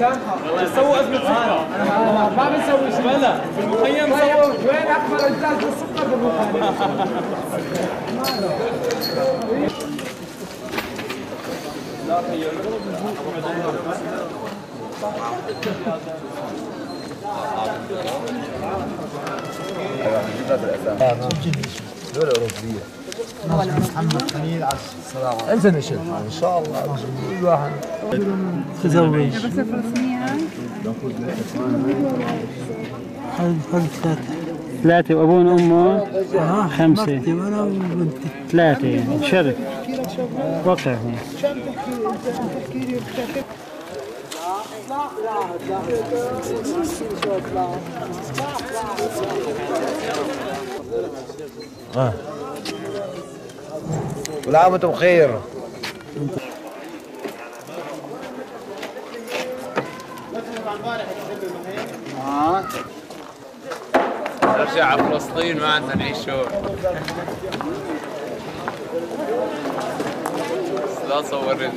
سامحه سووا ازمه سكر ما بنسوي شيء بلا في المخيم طيب وين اكبر اجزاء السكر بالمخيم؟ دولة أوروبية محمد خليل السلام نشد إن شاء الله كل واحد تزوج ثلاثة وأبونا وأمه خمسة. ثلاثة يعني شرف. وقع هون. كل عام وأنتم بخير. نرجع على فلسطين ما عندنا نعيش لا صورت